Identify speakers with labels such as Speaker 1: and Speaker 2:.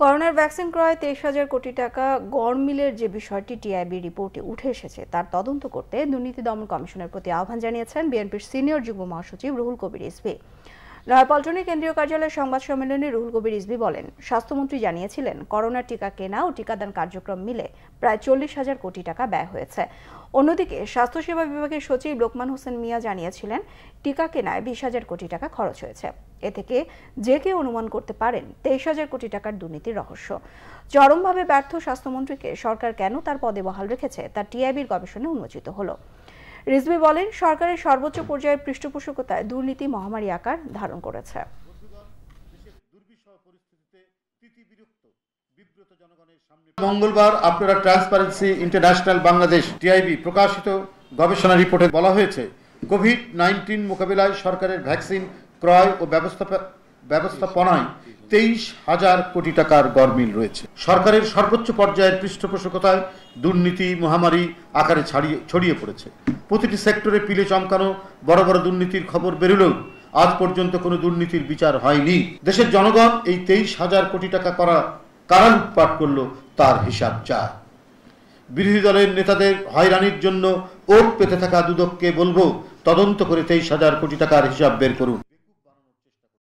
Speaker 1: করোনার ভ্যাকসিন ক্রয় তেইশ হাজার কোটি টাকা গড়মিলের যে বিষয়টি টিআইবি রিপোর্টে উঠে এসেছে, তার তদন্ত করতে দুর্নীতি দমন কমিশনের প্রতি আহ্বান জানিয়েছেন বিএনপির সিনিয়র যুগ্ম মহাসচিব রুহুল কবির ইসবি নয়াপল্টনে কেন্দ্রীয় কার্যালয়ের সংবাদ সম্মেলনে রুহুল কবির ইসবি বলেন, স্বাস্থ্যমন্ত্রী জানিয়েছিলেন, করোনা টিকা কেনা ও টিকাদান কার্যক্রম মিলে প্রায় চল্লিশ হাজার কোটি টাকা ব্যয় হয়েছে। অন্যদিকে স্বাস্থ্যসেবা বিভাগের সচিব লোকমান হোসেন মিয়া জানিয়েছিলেন, টিকা কেনায় বিশ হাজার কোটি টাকা খরচ হয়েছে। এ থেকে যে কেউ অনুমান করতে পারেন তেইশ হাজার কোটি টাকার দুর্নীতির রহস্য। চরমভাবে ব্যর্থ স্বাস্থ্যমন্ত্রীকে সরকার কেন তার পদে বহাল রেখেছে তা টিআইবির গবেষণায় উন্মোচিত হলো। রিজভি বলেন, সরকারের সর্বোচ্চ পর্যায়ের পৃষ্ঠপোষকতায় দুর্নীতি মহামারী আকার ধারণ করেছে।
Speaker 2: মঙ্গলবার আপনারা ট্রান্সপারেন্সি ইন্টারন্যাশনাল বাংলাদেশ টিআইবি প্রকাশিত গবেষণা রিপোর্টে বলা হয়েছে কোভিড নাইন্টিন মোকাবিলায় সরকারের ভ্যাকসিন ক্রয় ও ব্যবস্থাপ- ব্যবস্থাপনায় তেইশ হাজার কোটি টাকার গরমিল রয়েছে। সরকারের সর্বোচ্চ পর্যায়ের পৃষ্ঠপোষকতায় দুর্নীতি, মহামারী আকারে ছাড়িয়ে ছড়িয়ে পড়েছে। প্রতিটি সেক্টরে পিলে চমকানো বড় বড় দুর্নীতির খবর বেরোলেও আজ পর্যন্ত কোনো দুর্নীতির বিচার হয়নি। দেশের জনগণ এই তেইশ হাজার কোটি টাকা করা কারা লুটপাট করল তার হিসাব চায় বিরোধী দলের নেতাদের হয়রানির জন্য ওট পেতে থাকা দুদককে বলব, তদন্ত করে তেইশ হাজার কোটি টাকার হিসাব বের করুন।